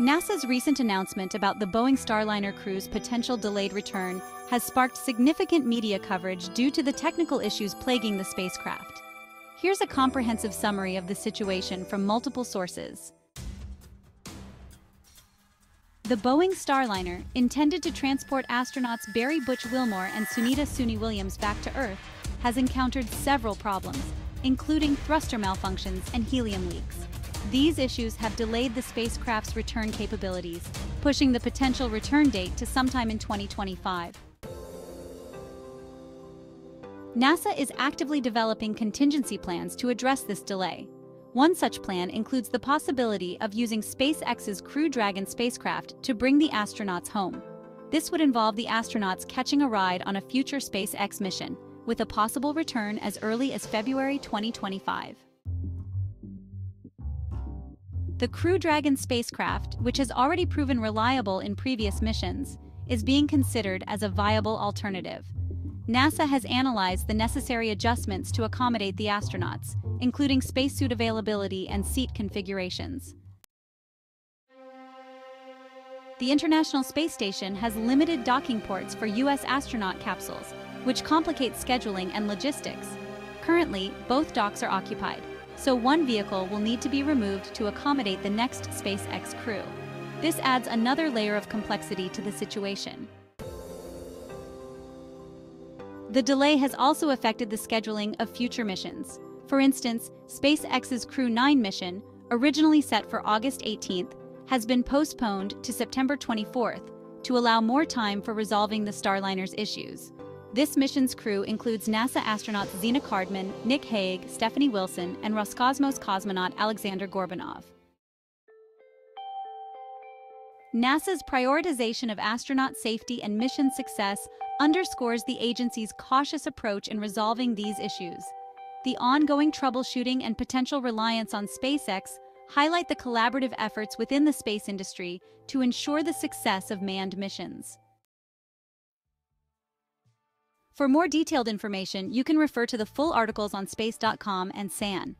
NASA's recent announcement about the Boeing Starliner crew's potential delayed return has sparked significant media coverage due to the technical issues plaguing the spacecraft. Here's a comprehensive summary of the situation from multiple sources. The Boeing Starliner, intended to transport astronauts Barry Butch Wilmore and Sunita Suni Williams back to Earth, has encountered several problems, including thruster malfunctions and helium leaks. These issues have delayed the spacecraft's return capabilities, pushing the potential return date to sometime in 2025. NASA is actively developing contingency plans to address this delay. One such plan includes the possibility of using SpaceX's Crew Dragon spacecraft to bring the astronauts home. This would involve the astronauts catching a ride on a future SpaceX mission, with a possible return as early as February 2025. The Crew Dragon spacecraft, which has already proven reliable in previous missions, is being considered as a viable alternative. NASA has analyzed the necessary adjustments to accommodate the astronauts, including spacesuit availability and seat configurations. The International Space Station has limited docking ports for U.S. astronaut capsules, which complicates scheduling and logistics. Currently, both docks are occupied, so one vehicle will need to be removed to accommodate the next SpaceX crew. This adds another layer of complexity to the situation. The delay has also affected the scheduling of future missions. For instance, SpaceX's Crew 9 mission, originally set for August 18th, has been postponed to September 24th to allow more time for resolving the Starliner's issues. This mission's crew includes NASA astronauts Zena Cardman, Nick Hague, Stephanie Wilson, and Roscosmos cosmonaut Alexander Gorbunov. NASA's prioritization of astronaut safety and mission success underscores the agency's cautious approach in resolving these issues. The ongoing troubleshooting and potential reliance on SpaceX highlight the collaborative efforts within the space industry to ensure the success of manned missions. For more detailed information, you can refer to the full articles on space.com and SAN.